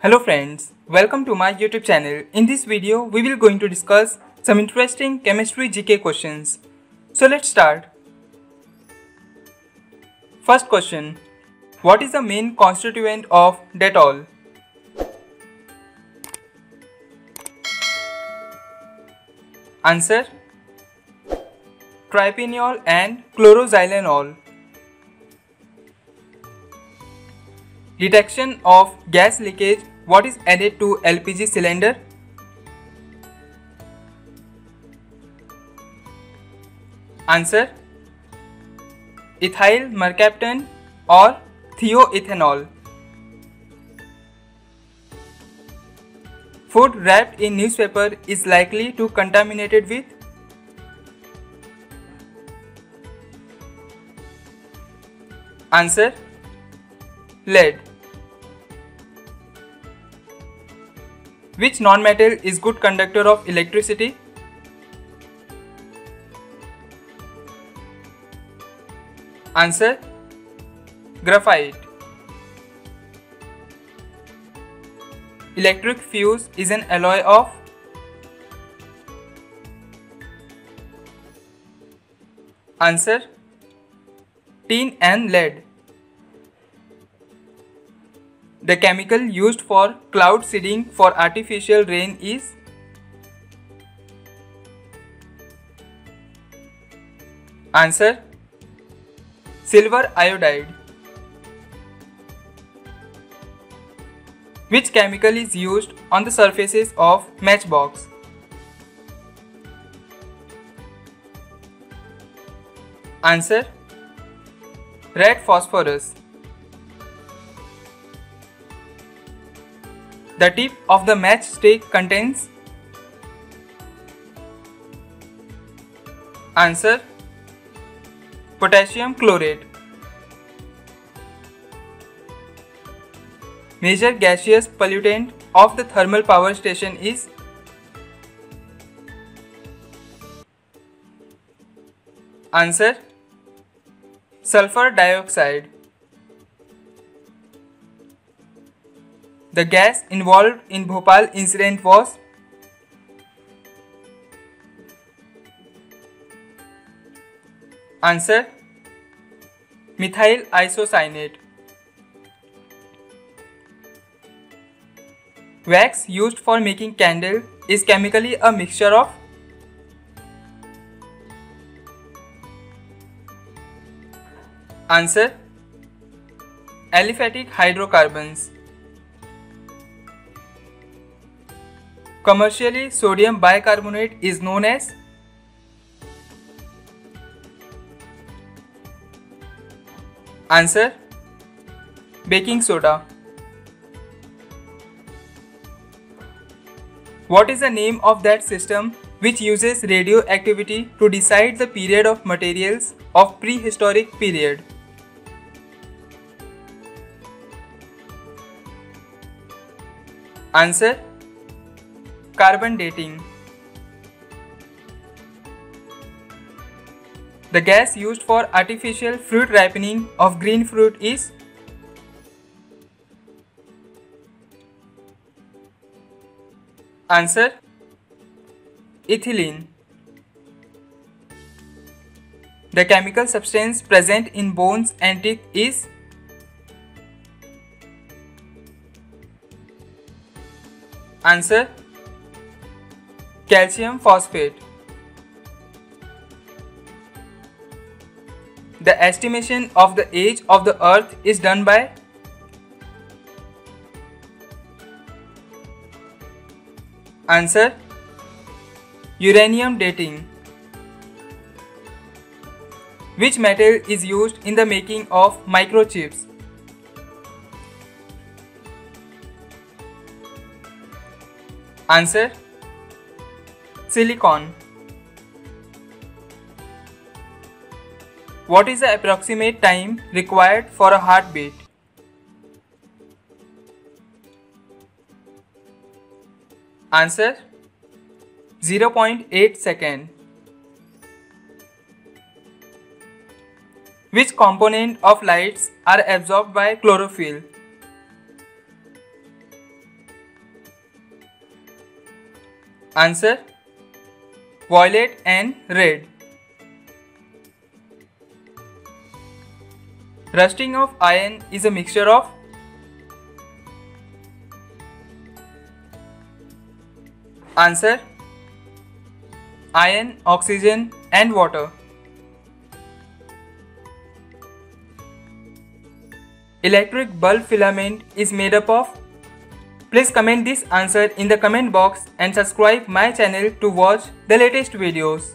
Hello friends, welcome to my YouTube channel. In this video, we will going to discuss some interesting chemistry GK questions. So let's start. First question. What is the main constituent of Dettol? Answer. Terpineol and chloroxylenol. Detection of gas leakage what is added to L P G cylinder answer ethyl mercaptan और thio ethanol food wrapped in newspaper is likely to contaminated with answer lead Which non-metal is good conductor of electricity? Answer Graphite Electric fuse is an alloy of Answer Tin and lead The chemical used for cloud seeding for artificial rain is? Answer Silver iodide. Which chemical is used on the surfaces of matchbox? Answer Red phosphorus The tip of the matchstick contains Answer Potassium chlorate Major gaseous pollutant of the thermal power station is Answer Sulfur dioxide The gas involved in Bhopal incident was Answer. Methyl isocyanate. Wax used for making candle is chemically a mixture of Answer. Aliphatic hydrocarbons Commercially, sodium bicarbonate is known as Answer. Baking soda. What is the name of that system which uses radioactivity to decide the period of materials of prehistoric period? Answer Carbon dating. The gas used for artificial fruit ripening of green fruit is Answer. Ethylene. The chemical substance present in bones and teeth is Answer Calcium phosphate. The estimation of the age of the earth is done by Answer. Uranium dating. Which metal is used in the making of microchips? Answer Silicon What is the approximate time required for a heartbeat? Answer 0.8 second. Which component of lights are absorbed by chlorophyll? Answer Violet and red. Rusting of iron is a mixture of Answer Iron, oxygen and water. Electric bulb filament is made up of Please comment this answer in the comment box and subscribe my channel to watch the latest videos.